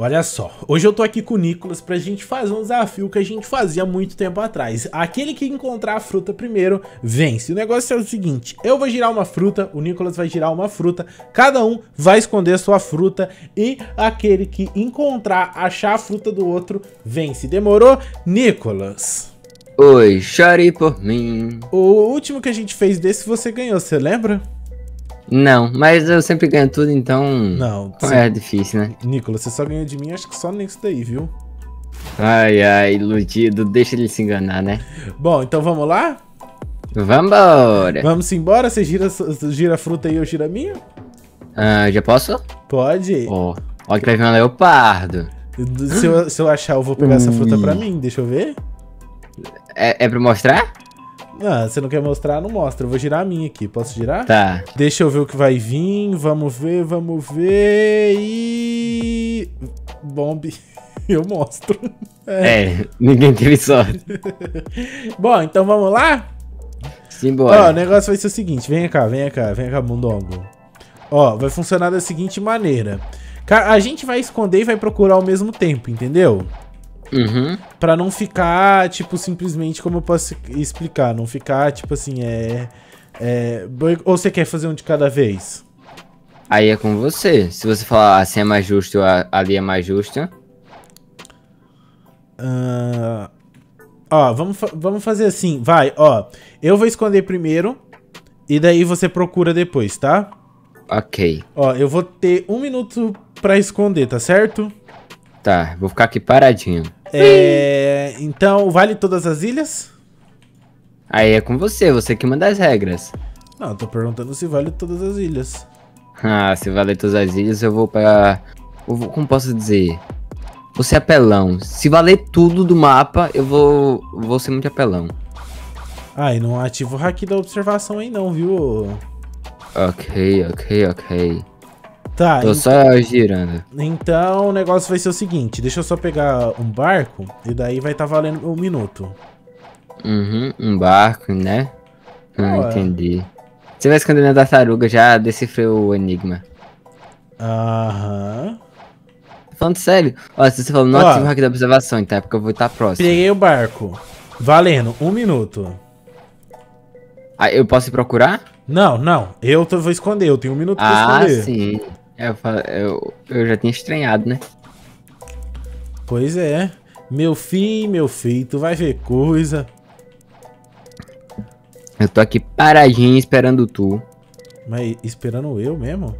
Olha só, hoje eu tô aqui com o Nicolas pra gente fazer um desafio que a gente fazia muito tempo atrás. Aquele que encontrar a fruta primeiro, vence. O negócio é o seguinte, eu vou girar uma fruta, o Nicolas vai girar uma fruta, cada um vai esconder a sua fruta e aquele que encontrar, achar a fruta do outro, vence. Demorou? Nicolas. Oi, chore por mim. O último que a gente fez desse você ganhou, você lembra? Não, mas eu sempre ganho tudo, então. Não. Não é difícil, né? Nicolas, você só ganhou de mim, acho que só nisso daí, viu? Ai, ai, iludido, deixa ele se enganar, né? Bom, então vamos lá? Vambora! Vamos embora? Você gira, gira a fruta e eu giro a minha? Ah, já posso? Pode. Ó, oh, ó que vai vir um leopardo. Se eu, se eu achar, eu vou pegar essa fruta pra mim, deixa eu ver. É, é pra mostrar? Ah, você não quer mostrar? Não mostra. Eu vou girar a minha aqui. Posso girar? Tá. Deixa eu ver o que vai vir. Vamos ver, vamos ver. E. Bombe. Eu mostro. É, é ninguém teve sorte. Bom, então vamos lá? Simbora. Ó, o negócio vai ser o seguinte. Vem cá, vem cá, vem cá, mundongo. Ó, vai funcionar da seguinte maneira. A gente vai esconder e vai procurar ao mesmo tempo, entendeu? Uhum. Pra não ficar, tipo, simplesmente como eu posso explicar. Não ficar, tipo assim, é. é ou você quer fazer um de cada vez? Aí é com você. Se você falar assim é mais justo, ali é mais justo. Uh, ó, vamos, vamos fazer assim. Vai, ó. Eu vou esconder primeiro. E daí você procura depois, tá? Ok. Ó, eu vou ter um minuto pra esconder, tá certo? Tá, vou ficar aqui paradinho. É, então, vale todas as ilhas? Aí é com você, você que manda as regras. Não, tô perguntando se vale todas as ilhas. Ah, se vale todas as ilhas, eu vou para. Como posso dizer? Você é apelão. Se valer tudo do mapa, eu vou, vou ser muito apelão. Ah, e não ativa o hack da observação aí não, viu? Ok, ok, ok. Tá. Tô só girando. Então o negócio vai ser o seguinte: deixa eu só pegar um barco e daí vai estar tá valendo um minuto. Uhum, um barco, né? Ah, entendi. Você vai esconder na tartaruga, já decifrou o enigma. Aham. Falando sério, ó, se você falou, não ativa o hack da observação, então é porque eu vou estar próximo. Peguei o barco. Valendo, um minuto. Ah, eu posso ir procurar? Não, não. Eu tô, vou esconder, eu tenho um minuto pra ah, esconder. Ah, sim. Eu, eu, eu já tinha estranhado, né? Pois é. Meu filho, meu filho, tu vai ver coisa. Eu tô aqui paradinho esperando tu. Mas esperando eu mesmo?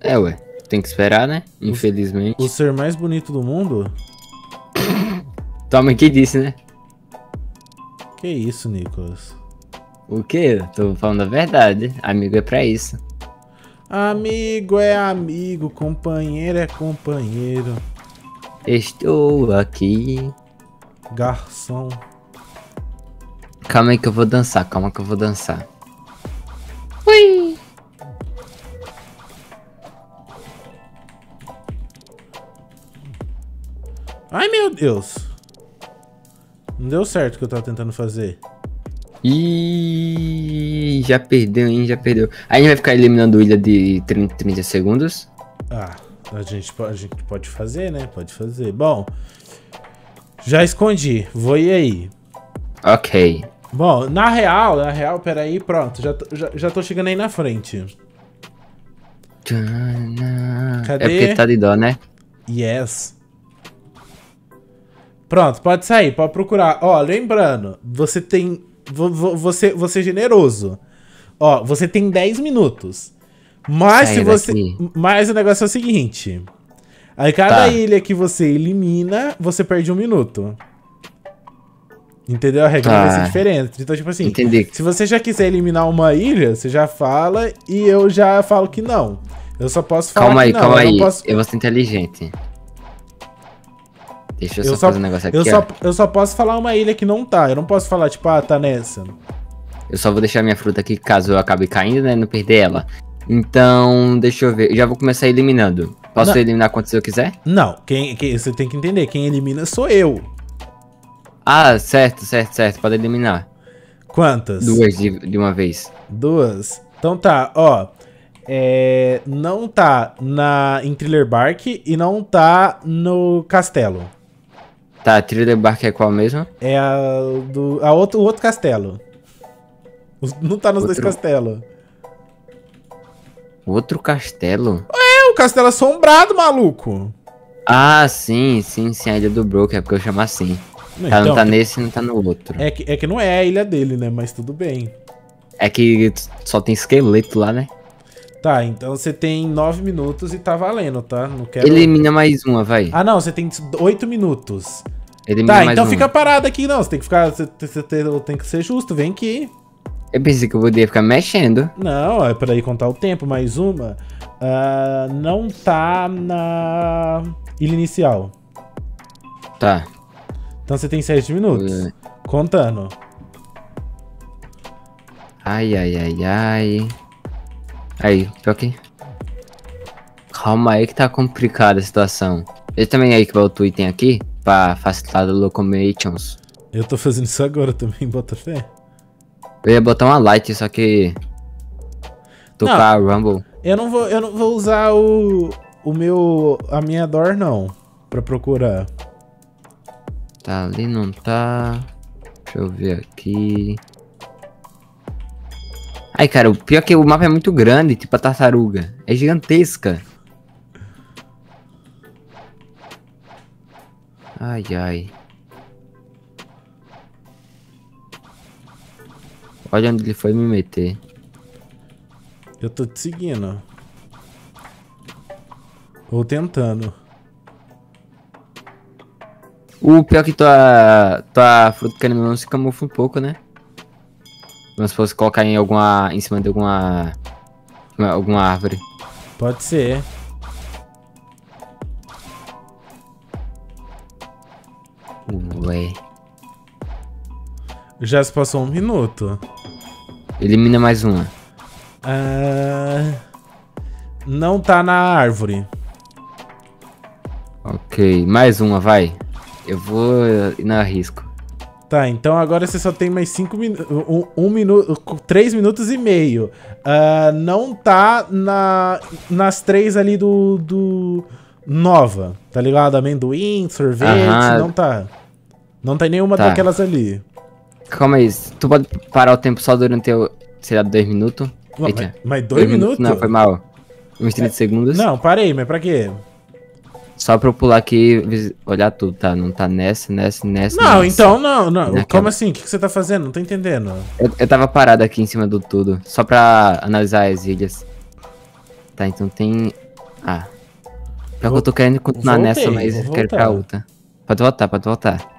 É, ué. Tem que esperar, né? Infelizmente. O ser mais bonito do mundo? Toma que disse, né? Que isso, Nicolas? O quê? Tô falando a verdade. Amigo é pra isso. Amigo é amigo, companheiro é companheiro. Estou aqui. Garçom. Calma aí que eu vou dançar, calma que eu vou dançar. Ui! Ai meu Deus! Não deu certo o que eu tava tentando fazer. Ih, já perdeu, hein? Já perdeu. Aí a gente vai ficar eliminando ilha de 30, 30 segundos. Ah, a gente, a gente pode fazer, né? Pode fazer. Bom, já escondi. Vou ir aí. Ok. Bom, na real, na real, peraí, pronto. Já, já, já tô chegando aí na frente. Cadê? É porque tá de dó, né? Yes. Pronto, pode sair, pode procurar. Ó, lembrando, você tem você, você generoso. Ó, você tem 10 minutos. Mas se você. Mas o negócio é o seguinte. Aí cada tá. ilha que você elimina, você perde um minuto. Entendeu? A regra tá. vai ser diferente. Então, tipo assim, Entendi. se você já quiser eliminar uma ilha, você já fala e eu já falo que não. Eu só posso falar calma aí. Calma aí, posso... eu vou ser inteligente. Deixa eu, eu só, só, fazer um negócio aqui. Eu só, eu só posso falar uma ilha que não tá. Eu não posso falar, tipo, ah, tá nessa. Eu só vou deixar minha fruta aqui caso eu acabe caindo, né? Não perder ela. Então, deixa eu ver. Eu já vou começar eliminando. Posso não. eliminar quantos eu quiser? Não, quem, quem, você tem que entender. Quem elimina sou eu. Ah, certo, certo, certo. Pode eliminar. Quantas? Duas de, de uma vez. Duas? Então tá, ó. É, não tá na, em Thriller Bark e não tá no castelo. Tá, Thriller Bark é qual mesmo? É a do a outro, o outro castelo. Não tá nos dois Outro- castelos. Outro castelo? É o castelo assombrado, maluco. Ah, sim, sim, sim, a ilha do Broker, é porque eu chamo assim. Não, Ela não então, tá nesse e não tá no outro. é, que, é que não é a ilha dele, né? Mas tudo bem. É que só tem esqueleto lá, né? Tá, então você tem nove minutos e tá valendo, tá? Não quero... Elimina mais uma, vai. Ah, não, você tem oito minutos. Elimina Tá, então fica parado aqui, não. Você tem que ficar. Você, você tem- tem que ser justo, vem aqui. Eu pensei que eu poderia ficar mexendo. Não, é pra ir contar o tempo, mais uma. Ah, não tá na ilha inicial. Tá. Então você tem sete minutos. É. Contando. Ai, ai, ai, ai. Aí, que. Calma aí que tá complicada a situação. Esse também aí que volta o item aqui, pra facilitar locomotions. Eu tô fazendo isso agora também, bota fé. Eu ia botar uma light, só que. Tocar a Rumble. Eu não vou, eu não vou usar o, o meu. a minha door, não. Pra procurar. Tá ali, não tá. Deixa eu ver aqui. Ai, cara, o pior é que o mapa é muito grande, tipo a tartaruga. É gigantesca. Ai, ai. Olha onde ele foi me meter. Eu tô te seguindo. Ou tentando. O pior é que tua, tua fruta caramelo se camufla um pouco, né? Como se fosse colocar em alguma. em cima de alguma. uma- alguma árvore. Pode ser. Ué. Já se passou um minuto. Elimina mais uma. Ah, não tá na árvore. Ok, mais uma, vai. Eu vou ir no risco. Tá, então agora você só tem mais cinco minutos. Um, um minuto. Três minutos e meio. Ah, não tá na, nas três ali do. do Nova. Tá ligado? Amendoim, sorvete. Aham. Não tá. Não tem nenhuma Tá. daquelas ali. Calma aí, tu pode parar o tempo só durante, o, sei lá, dois minutos? Ué, mas, mas dois minutos? Não, foi mal. Uns 30 segundos. Não, parei, mas pra quê? Só pra eu pular aqui e vis- olhar tudo, tá? Não tá nessa, nessa, nessa. Não, nessa. então não, não. Naquela. Como assim? O que, que você tá fazendo? Não tô entendendo. Eu, eu tava parado aqui em cima do tudo, só pra analisar as ilhas. Tá, então tem. Ah. Pior que eu tô querendo continuar Voltei, nessa, mas quero ir pra voltar. outra. Pode voltar, pode voltar.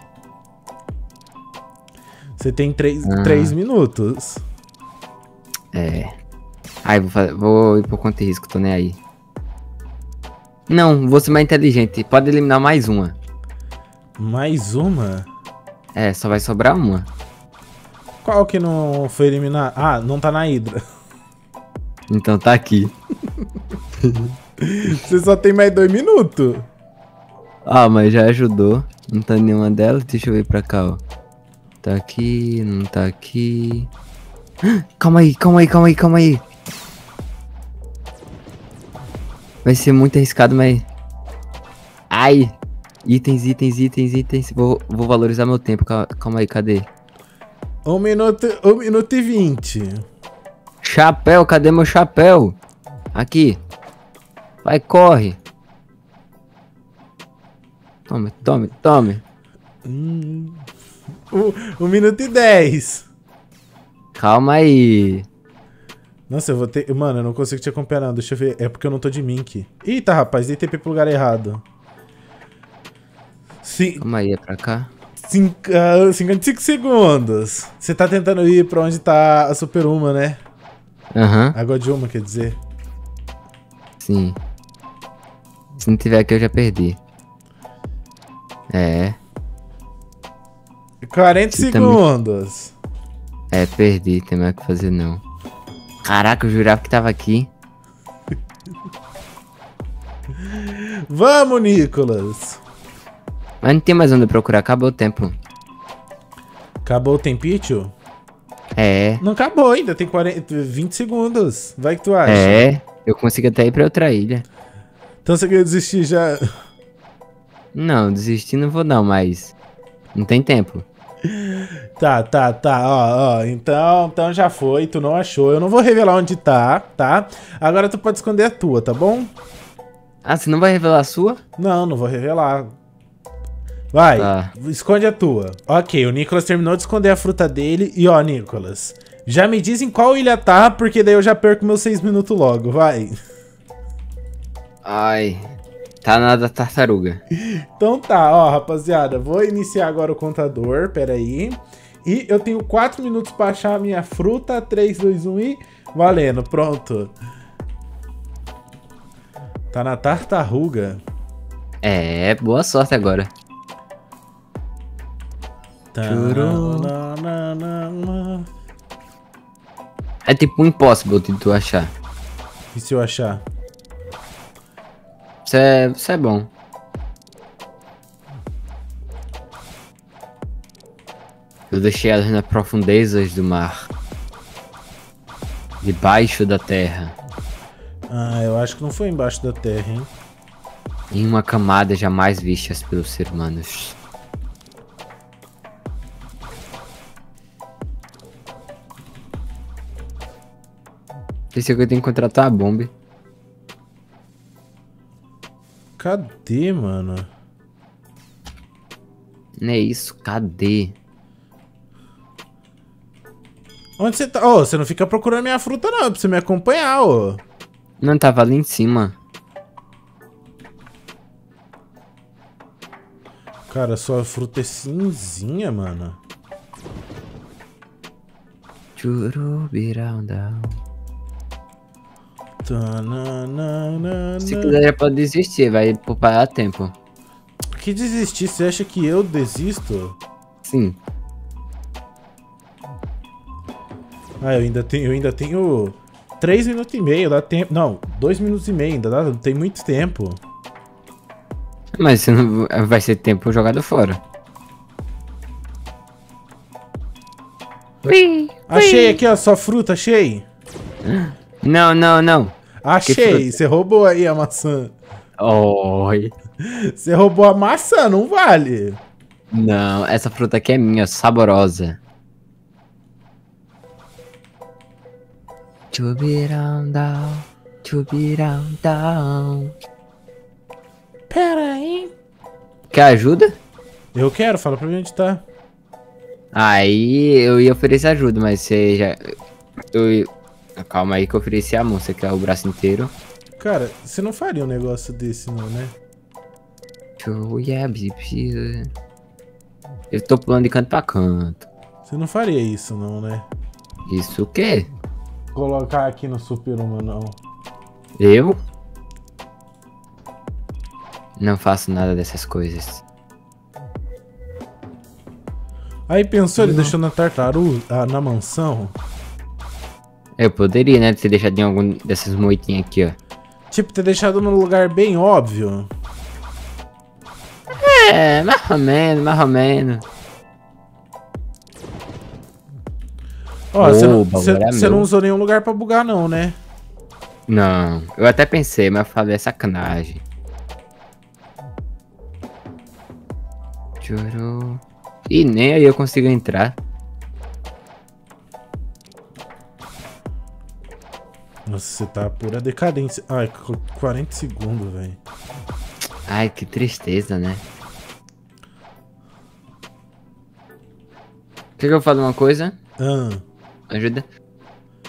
Você tem três, Ah. três minutos. É. Ai, vou, fa- vou ir por conta e risco, tô nem aí. Não, vou ser mais inteligente. Pode eliminar mais uma. Mais uma? É, só vai sobrar uma. Qual que não foi eliminado? Ah, não tá na Hydra. Então tá aqui. Você só tem mais dois minutos. Ah, mas já ajudou. Não tá nenhuma delas. Deixa eu ver pra cá, ó. Tá aqui, não tá aqui. Calma aí, calma aí, calma aí, calma aí. Vai ser muito arriscado, mas. Ai! Itens, itens, itens, itens. Vou, vou valorizar meu tempo. Calma, calma aí, cadê? Um minuto, um minuto e vinte. Chapéu, cadê meu chapéu? Aqui. Vai, corre. Tome, tome, tome. Hum, um, um minuto e dez. Calma aí. Nossa, eu vou ter... Mano, eu não consigo te acompanhar não. Deixa eu ver. É porque eu não tô de Mink. Eita, rapaz. Dei TP pro lugar errado. Cin Calma aí, é pra cá. cin ah, 55 segundos. Você tá tentando ir pra onde tá a Super Uma, né? Aham, A God Uma, quer dizer. sim. Se não tiver aqui, eu já perdi. É, 40 Você também- segundos. é, perdi. Tem mais o que fazer, não. Caraca, eu jurava que tava aqui. Vamos, Nicolas. Mas não tem mais onde procurar, acabou o tempo. Acabou o tempítio? É, Não acabou ainda, tem 40, 20 segundos. Vai que tu acha. é. Eu consigo até ir pra outra ilha. Então você quer desistir já? Não, desistir não vou não, mas... Não tem tempo. Tá, tá, tá, ó, ó, então, então já foi, tu não achou, eu não vou revelar onde tá, tá? Agora tu pode esconder a tua, tá bom? Ah, você não vai revelar a sua? Não, não vou revelar. Vai, Tá. esconde a tua. Ok, o Nicolas terminou de esconder a fruta dele e ó, Nicolas, já me dizem qual ilha tá, porque daí eu já perco meus seis minutos logo, vai. Ai, tá na da tartaruga. Então tá, ó, rapaziada, vou iniciar agora o contador, pera aí. E eu tenho 4 minutos pra achar a minha fruta, 3, 2, 1 e... Valendo, pronto. Tá na tartaruga. É, boa sorte agora. Tananana. É tipo um impossible de tu achar. E se eu achar? Isso é, isso é bom. Eu deixei elas nas profundezas do mar. Debaixo da terra. Ah, eu acho que não foi embaixo da terra, hein? Em uma camada jamais vistas pelos seres humanos. Pensei que eu tenho que contratar a bomba. Cadê, mano? Não é isso? Cadê? Onde você tá? Ô, você não fica procurando minha fruta não, é pra você me acompanhar, ô. Não, tava ali em cima. Cara, sua fruta é cinzinha, mano. Churubirandão. Tananana. Se quiser já pode desistir, vai poupar tempo. Que desistir? Você acha que eu desisto? Sim. Ah, eu ainda tenho, eu ainda tenho 3 minutos e meio, dá tempo. Não, 2 minutos e meio, ainda dá, tem muito tempo. Mas não vai ser tempo jogado fora. Achei aqui, ó, sua fruta, achei. Não, não, não. Achei, você roubou aí a maçã. Oi. Você roubou a maçã, não vale. Não, essa fruta aqui é minha, saborosa. Chubirandão, chubirandão. Pera aí. Quer ajuda? Eu quero, fala pra mim onde tá. Aí eu ia oferecer ajuda, mas você já. Eu... Calma aí que eu ofereci a mão, você quer o braço inteiro? Cara, você não faria um negócio desse não, né? Show, yeah, baby. Eu tô pulando de canto pra canto. Você não faria isso não, né? Isso o quê? Colocar aqui no super-uma, não. Eu? Não faço nada dessas coisas. Aí pensou, ele deixou na tartaruga, ah, na mansão. Eu poderia, né? Ter deixado em algum dessas moitinhas aqui, ó. Tipo, ter deixado num lugar bem óbvio. É, mais ou menos, mais ou menos. Ó, você não, é não usou nenhum lugar pra bugar não, né? Não, eu até pensei, mas eu falei é sacanagem. Chorou. E nem aí eu consigo entrar. Nossa, você tá pura decadência. Ai, qu- 40 segundos, velho. Ai, que tristeza, né? Quer que eu fale uma coisa? Ah, Ajuda.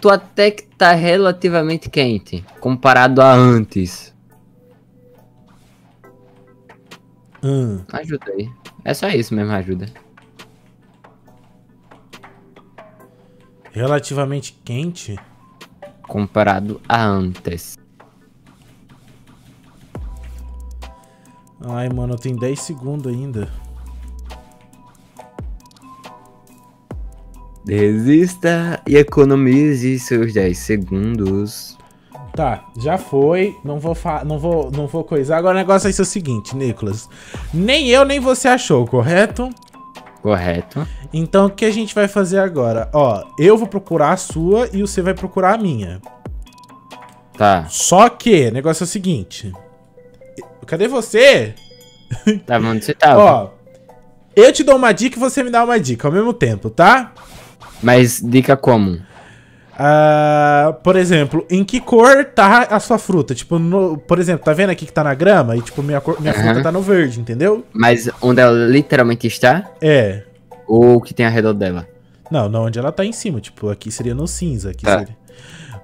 Tu até que tá relativamente quente, comparado a antes. ah. Ajuda aí. É só isso mesmo, ajuda. Relativamente quente? Comparado a antes. Ai, mano, tenho 10 segundos ainda. Desista e economize seus 10 segundos. Tá, já foi. Não vou não vou não vou coisar. Agora o negócio vai ser o seguinte, Nicolas. Nem eu nem você achou, correto? Correto. Então o que a gente vai fazer agora? Ó, eu vou procurar a sua e você vai procurar a minha. Tá. Só que, o negócio é o seguinte. Cadê você? Tava onde você tava. Ó, eu te dou uma dica e você me dá uma dica ao mesmo tempo, tá? Mas dica como? Ah, por exemplo, em que cor tá a sua fruta? Tipo, no- por exemplo, tá vendo aqui que tá na grama? E tipo, minha, cor- minha Aham. fruta tá no verde, entendeu? Mas onde ela literalmente está? É. Ou o que tem ao redor dela? Não, não onde ela tá em cima. Tipo, aqui seria no cinza. Aqui Tá. seria.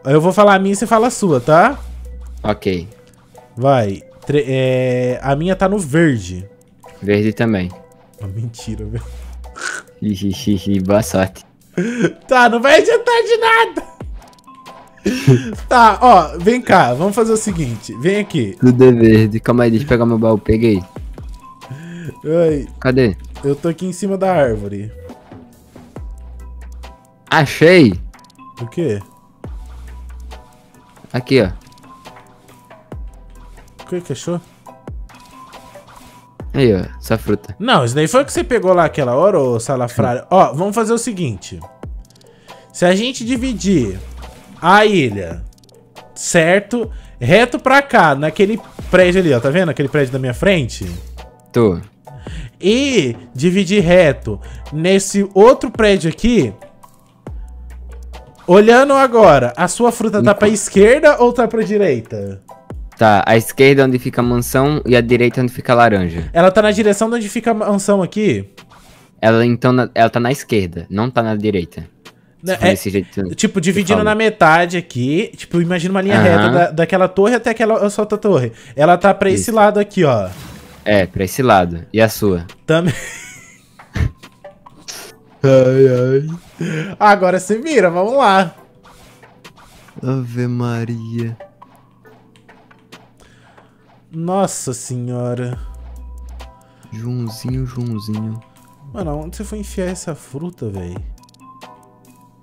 Eu vou falar a minha e você fala a sua, tá? Ok. Vai. Tre- é, a minha tá no verde. Verde também. Ah, mentira, velho. Boa sorte. Tá, não vai adiantar de nada. tá, ó, vem cá, vamos fazer o seguinte. Vem aqui. Tudo é verde. Calma aí, deixa eu pegar meu baú. Peguei. Ai, Cadê? eu tô aqui em cima da árvore. Achei! O quê? Aqui, ó. O que que achou? Aí, ó. Essa fruta. Não, isso daí foi o que você pegou lá aquela hora, ô salafrário. Ó, vamos fazer o seguinte. Se a gente dividir a ilha, certo? Reto pra cá, naquele prédio ali, ó. Tá vendo aquele prédio da minha frente? Tô. E dividir reto nesse outro prédio aqui. Olhando agora, a sua fruta tá pra esquerda ou tá pra direita? Tá, a esquerda é onde fica a mansão e a direita é onde fica a laranja. Ela tá na direção de onde fica a mansão aqui. Ela então na- ela tá na esquerda, não tá na direita. Se Né, for é- jeito. Tipo, dividindo na metade aqui. Tipo, imagina uma linha reta da- daquela torre até aquela outra torre. Ela tá pra esse Isso. lado aqui, ó. É, pra esse lado. E a sua? Também. ai, ai. Agora você vira, vamos lá. Ave Maria. Nossa senhora. Joãozinho, Joãozinho. Mano, onde você foi enfiar essa fruta, velho?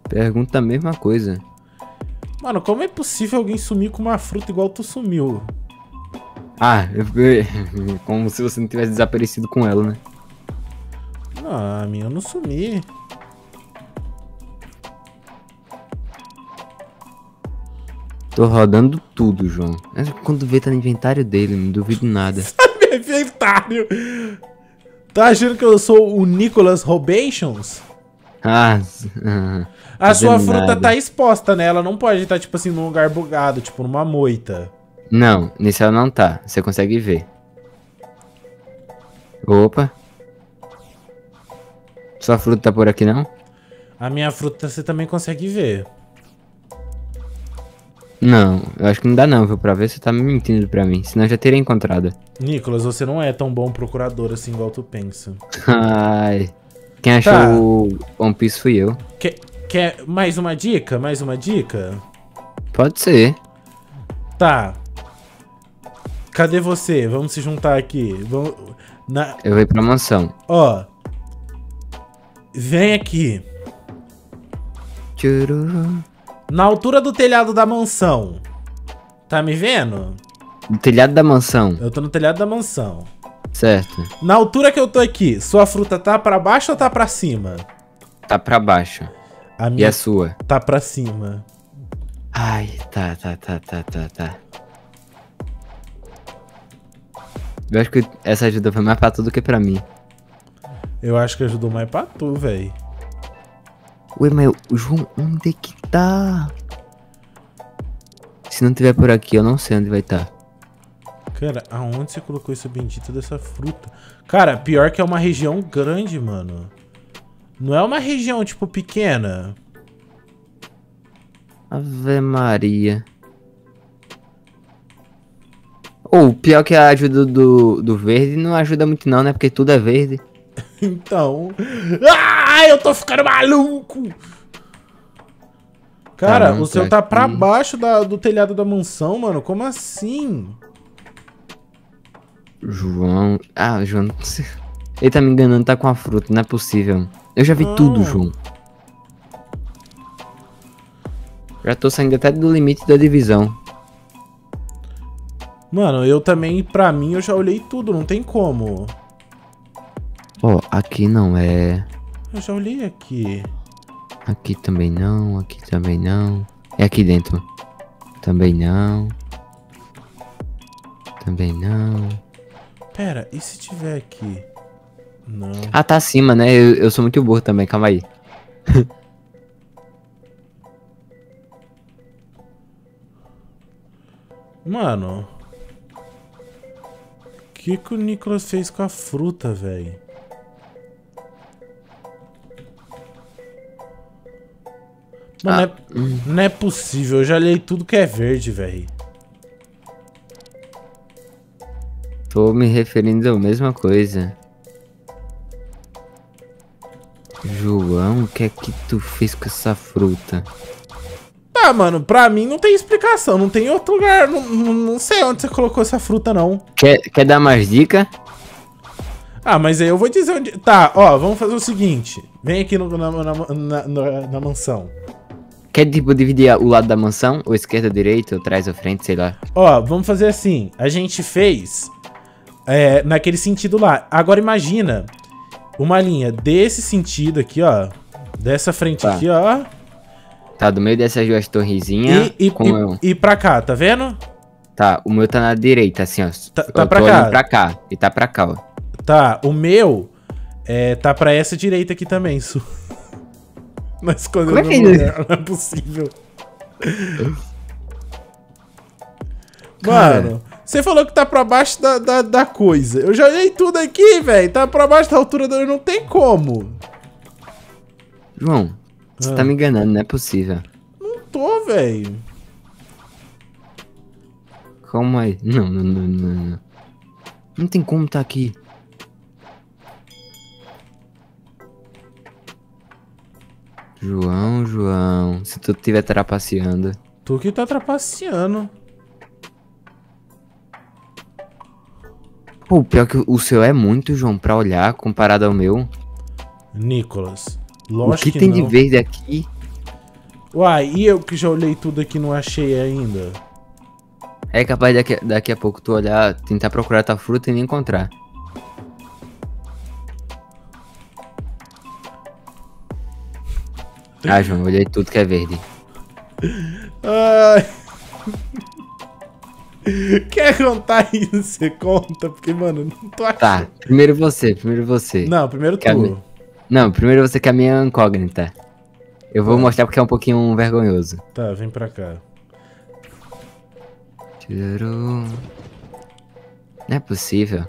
Pergunta a mesma coisa. Mano, como é possível alguém sumir com uma fruta igual tu sumiu? Ah, eu, eu- como se você não tivesse desaparecido com ela, né? Não, a minha eu não sumi. Tô rodando tudo, João. Mas Quando vê, tá no inventário dele, não duvido nada. Meu inventário. Tá achando que eu sou o Nicholas Robations? Ah, ah, A Tô sua fruta nada. tá exposta, né? Ela não pode estar, tipo assim, num lugar bugado, tipo numa moita. não, nesse ela não tá. Você consegue ver. Opa. Sua fruta tá por aqui, não? A minha fruta você também consegue ver. Não, eu acho que não dá não, viu? Pra ver se você tá me mentindo pra mim. Senão eu já teria encontrado. Nicolas, você não é tão bom procurador assim igual tu pensa. Ai. Quem achou Tá. o One Piece fui eu. Quer, quer mais uma dica? Mais uma dica? Pode ser. Tá. Cadê você? Vamos se juntar aqui. Vamos... Na... Eu vou ir pra mansão. Ó. Vem aqui. Tchuru. Na altura do telhado da mansão. Tá me vendo? Do telhado da mansão. Eu tô no telhado da mansão. Certo. Na altura que eu tô aqui, sua fruta tá pra baixo ou tá pra cima? Tá pra baixo. A E minha a sua? tá pra cima. Ai, tá, tá, tá, tá, tá, tá. Eu acho que essa ajuda foi mais pra tu do que pra mim. Eu acho que ajudou mais pra tu, velho. Ué, mas o João, onde é que tá? Se não tiver por aqui, eu não sei onde vai estar. Cara, aonde você colocou esse bendito dessa fruta? Cara, pior que é uma região grande, mano. Não é uma região, tipo, pequena. Ave Maria. Ou pior que a ajuda do, do verde não ajuda muito não, né? Porque tudo é verde. Então. Ah, eu tô ficando maluco! Cara, Tá, não o seu tá tá pra aqui. baixo da- do telhado da mansão, mano. Como assim? João. Ah, João. Ele tá me enganando, tá com a fruta, não é possível. Eu já vi Não. tudo, João. Já tô saindo até do limite da divisão. Mano, eu também, pra mim, eu já olhei tudo, não tem como. Ó, aqui não é. Eu já olhei aqui. Aqui também não, aqui também não. É aqui dentro. Também não. Também não. Pera, e se tiver aqui? Não. Ah, tá acima, né? Eu, eu sou muito burro também, calma aí. Mano. O que, que o Nicolas fez com a fruta, velho? Mano, Ah, não, é, não é possível. Eu já olhei tudo que é verde, velho. Tô me referindo à mesma coisa. João, o que é que tu fez com essa fruta? Tá, mano, pra mim não tem explicação. Não tem outro lugar. Não, não, sei onde você colocou essa fruta, não. Quer, quer dar mais dica? Ah, mas aí eu vou dizer onde. Tá, ó, vamos fazer o seguinte. Vem aqui no- na, na, na- na mansão. Quer, tipo, dividir o lado da mansão? Ou esquerda, direita, ou trás ou frente, sei lá. Ó, vamos fazer assim. A gente fez é, naquele sentido lá. Agora imagina uma linha desse sentido aqui, ó. Dessa frente Tá. aqui, ó. Tá, do meio dessas duas torrezinhas, E, e, com eu. e, e pra cá, tá vendo? Tá, o meu tá na direita, assim, ó. Tá- tá pra cá. pra cá. E tá pra cá, ó. Tá, o meu é, tá pra essa direita aqui também, Su. Mas quando Como é eu que não é não é possível. Cara. Mano, você falou que tá pra baixo da, da, da coisa. Eu já olhei tudo aqui, velho. Tá pra baixo da altura do... Não tem como. João, você Ah. tá me enganando, não é possível. Não tô, velho. Calma aí. Não, não, não, não, não. Não tem como tá aqui. João, João, se tu estiver trapaceando. Tu que tá trapaceando. Pô, pior que o seu é muito, João, pra olhar comparado ao meu. Nicolas. O Lógico que, que, tem não. de verde aqui? Uai, e eu que já olhei tudo aqui e não achei ainda? É capaz daqui, daqui a pouco tu olhar, tentar procurar tua fruta e nem encontrar. Ah, João, olhei tudo que é verde. Ai. Quer contar isso? Você conta? Porque, mano, não tô achando. Tá, primeiro você, primeiro você. Não, primeiro Quer tu. ver? Não, primeiro você que é a minha incógnita. Eu vou Tá. mostrar porque é um pouquinho vergonhoso. Tá, vem pra cá. Não é possível.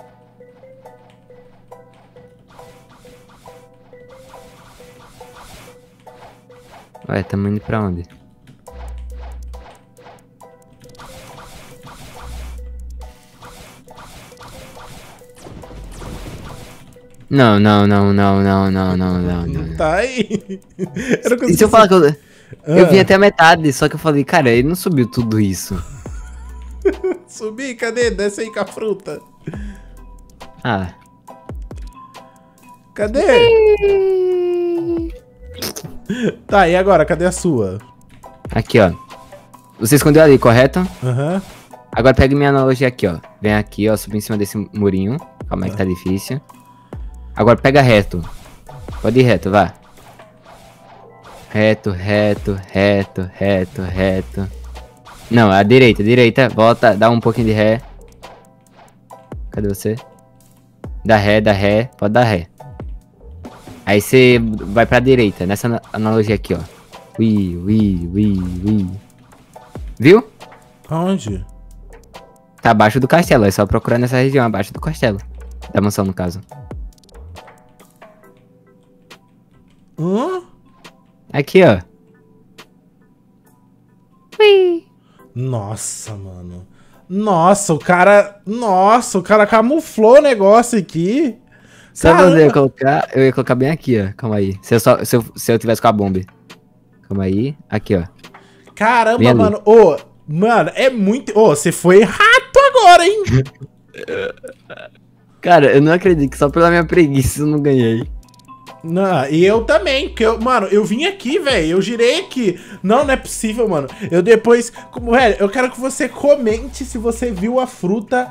Ué, tamo indo pra onde? Não, não, não, não, não, não, não, não, não. Tá aí. Eu não E se eu falar que eu, eu Ah. vim até a metade, só que eu falei, cara, ele não subiu tudo isso. subir, cadê? Desce aí com a fruta. Ah. Cadê? tá, e agora? Cadê a sua? Aqui, ó. Você escondeu ali, correto? Aham. Agora pega minha analogia aqui, ó. Vem aqui, ó, subir em cima desse murinho. Calma aí que tá difícil. Agora pega reto. Pode ir reto, vá. Reto, reto, reto, reto, reto. Não, a direita, direita. Volta, dá um pouquinho de ré. Cadê você? Dá ré, dá ré. Pode dar ré. Aí você vai pra direita, nessa ana- analogia aqui, ó. Ui, ui, ui, ui. Viu? Aonde? Tá abaixo do castelo, é só procurar nessa região, abaixo do castelo. Da mansão, no caso. Hã? Aqui, ó. Nossa, mano. Nossa, o cara. Nossa, o cara camuflou o negócio aqui. Sabe onde eu ia colocar? Eu ia colocar bem aqui, ó. Calma aí. Se eu, só, se eu, se eu tivesse com a bomba. Calma aí. Aqui, ó. Caramba, Vem ali. mano. Ô, mano, é muito. Ô, você foi rato agora, hein? Cara, eu não acredito que só pela minha preguiça eu não ganhei. Não, e eu também, porque eu, mano, eu vim aqui, velho, eu girei aqui. Não, não é possível, mano. Eu depois, como, velho, eu quero que você comente se você viu a fruta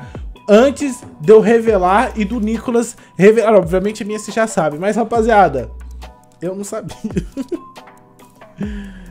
antes de eu revelar e do Nicolas revelar. Obviamente a minha você já sabe, mas rapaziada, eu não sabia.